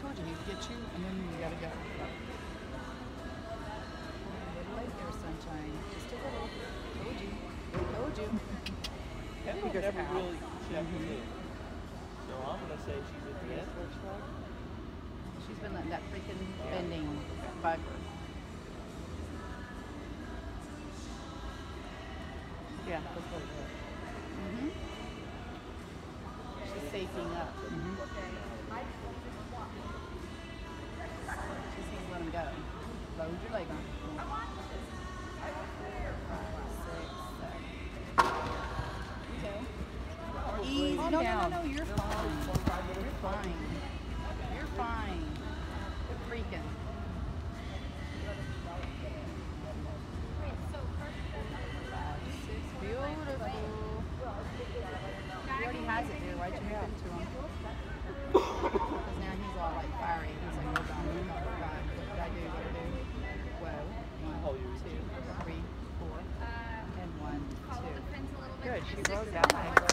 told you, he'd get you, and then you gotta go. A little late there, sunshine. Just a little. Told you. Told you. Kendall because never how? really checked mm -hmm. So I'm gonna say she's at the end. She's been letting that freaking yeah. bending bug her. Yeah. Mm-hmm. She's saving up. Mm -hmm. Load your leg on. Five, six, seven. Easy. Oh, no, no, no, no. You're fine. You're fine. You're fine. You're freaking. Beautiful. He already has it there. Why'd you give it to him? Good, she it out.